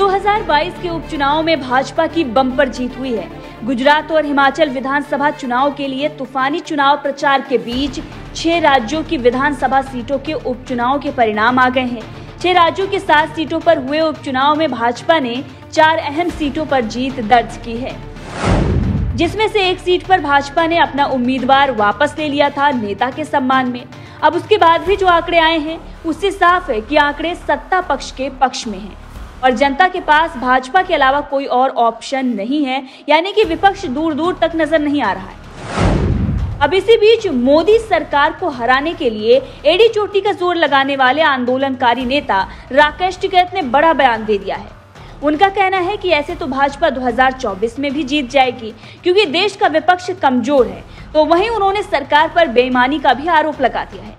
2022 के उपचुनाव में भाजपा की बम्पर जीत हुई है। गुजरात और हिमाचल विधानसभा चुनाव के लिए तूफानी चुनाव प्रचार के बीच छह राज्यों की विधानसभा सीटों के उपचुनाव के परिणाम आ गए हैं। छह राज्यों के सात सीटों पर हुए उपचुनाव में भाजपा ने चार अहम सीटों पर जीत दर्ज की है। जिसमें से एक सीट पर भाजपा ने अपना उम्मीदवार वापस ले लिया था नेता के सम्मान में। अब उसके बाद भी जो आंकड़े आए हैं, उससे साफ़ है कि आंकड़े सत्ता पक्ष के पक्ष में हैं। और जनता के पास भाजपा के अलावा कोई और ऑप्शन नहीं है, यानी कि विपक्ष दूर दूर तक नज़र नहीं आ रहा है। अब इसी बीच मोदी सरकार को हराने के लिए एडी चोटी का ज़ोर लगाने वाले आंदोलनकारी नेता राकेश टिकैत ने बड़ा बयान दे दिया है। उनका कहना है कि ऐसे तो भाजपा 2024 में भी जीत जाएगी, क्योंकि देश का विपक्ष कमज़ोर है तो वहीं उन्होंने सरकार पर बेईमानी का भी आरोप लगा दिया है।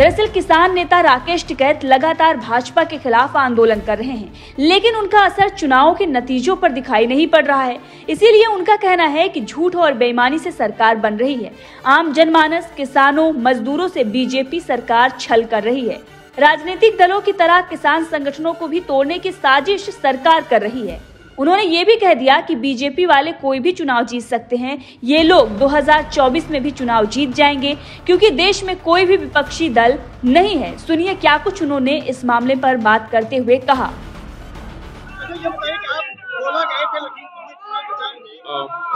दरअसल किसान नेता राकेश टिकैत लगातार भाजपा के खिलाफ आंदोलन कर रहे हैं, लेकिन उनका असर चुनाव के नतीजों पर दिखाई नहीं पड़ रहा है। इसीलिए उनका कहना है कि झूठ और बेईमानी से सरकार बन रही है। आम जनमानस, किसानों, मजदूरों से बीजेपी सरकार छल कर रही है। राजनीतिक दलों की तरह किसान संगठनों को भी तोड़ने की साजिश सरकार कर रही है। उन्होंने ये भी कह दिया कि बीजेपी वाले कोई भी चुनाव जीत सकते हैं। ये लोग 2024 में भी चुनाव जीत जाएँगे, क्योंकि देश में कोई भी विपक्षी दल नहीं है। सुनिए क्या कुछ उन्होंने इस मामले पर बात करते हुए कहा।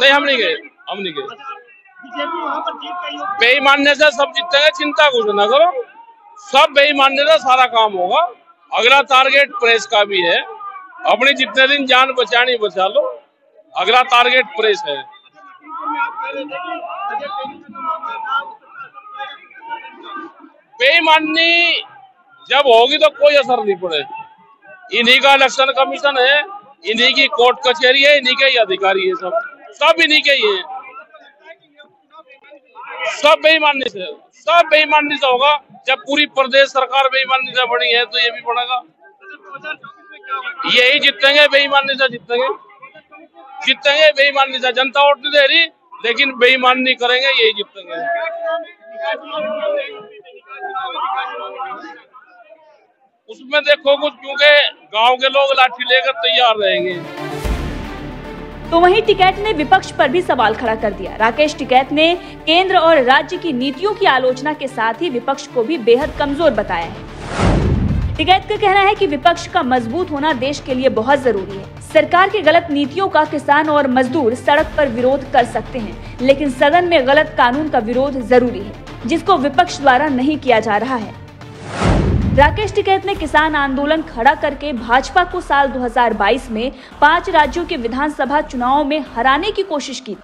नहीं, हम नहीं गए। हम नहीं गए। बेईमानने से सब जीतेंगे चिंता कुछ न करो। सब बेईमानने से सारा काम होगा। अगला टारगेट प्रेस का भी है। अपने जितने दिन जान बचानी बचा लो। अगला टारगेट प्रेस है। बेईमानी जब होगी तो कोई असर नहीं पड़े। इन्हीं का इलेक्शन कमीशन है, इन्हीं की कोर्ट कचहरी है, इन्हीं के ही अधिकारी है सब। सब इन्हीं के ही है। सब बेईमानी से, सब बेईमानी से होगा। जब पूरी प्रदेश सरकार बेईमानी से बनी है तो ये भी बढ़ेगा यही जीतेंगे, बेईमानी से जीतेंगे। जीतेंगे, बेईमानी से जनता वोट दे रही, लेकिन बेईमान नहीं करेंगे यही जीतेंगे। उसमें देखो कुछ, क्योंकि गाँव के लोग लाठी लेकर तैयार रहेंगे। तो वहीं टिकैत ने विपक्ष पर भी सवाल खड़ा कर दिया। राकेश टिकैत ने केंद्र और राज्य की नीतियों की आलोचना के साथ ही विपक्ष को भी बेहद कमज़ोर बताया है। टिकैत का कहना है कि विपक्ष का मज़बूत होना देश के लिए बहुत ज़रूरी है। सरकार की गलत नीतियों का किसान और मजदूर सड़क पर विरोध कर सकते हैं, लेकिन सदन में गलत कानून का विरोध ज़रूरी है, जिसको विपक्ष द्वारा नहीं किया जा रहा है। राकेश टिकैत ने किसान आंदोलन खड़ा करके भाजपा को साल 2022 में पाँच राज्यों के विधानसभा चुनाव में हराने की कोशिश की,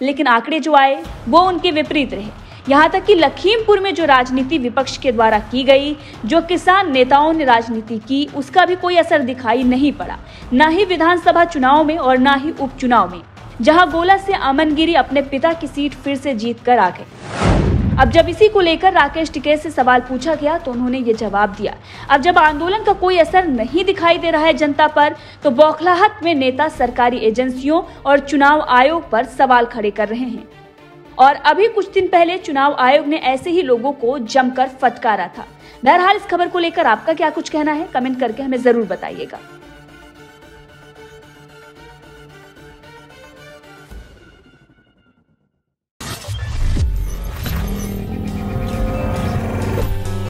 लेकिन आंकड़े जो आए, वो उनके विपरीत रहे। यहाँ तक कि लखीमपुर में जो राजनीति विपक्ष के द्वारा की गई, जो किसान नेताओं ने राजनीति की, उसका भी कोई असर दिखाई नहीं पड़ा। न ही विधानसभा चुनाव में और न ही उपचुनाव में, जहाँ गोला से अमनगिरी अपने पिता की सीट फिर से जीत कर आ गए। अब जब इसी को लेकर राकेश टिकैत से सवाल पूछा गया तो उन्होंने ये जवाब दिया, अब जब आंदोलन का कोई असर नहीं दिखाई दे रहा है जनता पर तो बौखलाहट में नेता सरकारी एजेंसियों और चुनाव आयोग पर सवाल खड़े कर रहे हैं। और अभी कुछ दिन पहले चुनाव आयोग ने ऐसे ही लोगों को जमकर फटकारा था। बहरहाल, इस खबर को लेकर आपका क्या कुछ कहना है? कमेंट करके हमें ज़रूर बताइएगा।